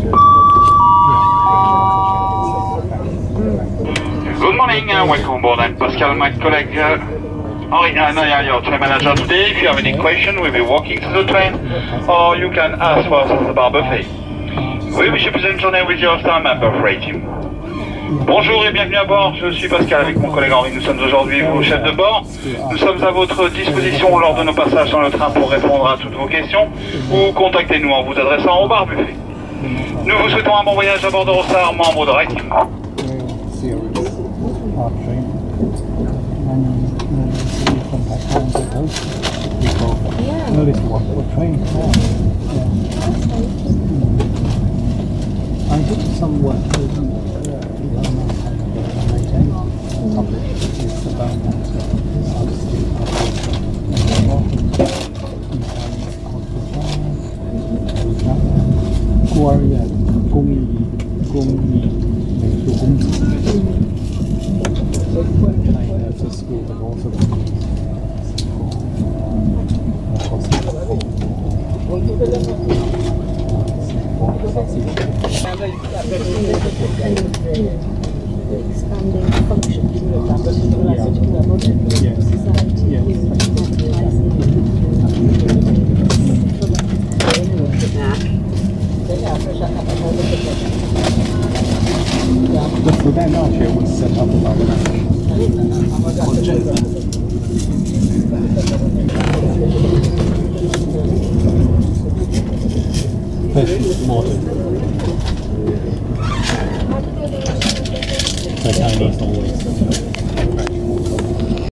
Good morning, uh, welcome aboard. I'm Pascal, my colleague. Uh, Henri, yeah, your train manager today. If you have any question, we'll be walking to the train, or you can ask for us at the bar buffet. We wish you pleasant journey with your star member freight. Bonjour et bienvenue à bord, je suis Pascal avec mon collègue Henri, nous sommes aujourd'hui vos chefs de bord. Nous sommes à votre disposition lors de nos passages dans le train pour répondre à toutes vos questions ou contactez-nous en vous adressant au bar buffet. Nous vous souhaitons un bon voyage à bord de Rossard, membre de Red Team. serious hard train. 官员、公益、公益美术工程。China is a school expanding functions 这复旦大学我是他不发的。好正的。哎，摸的。在上面稍微。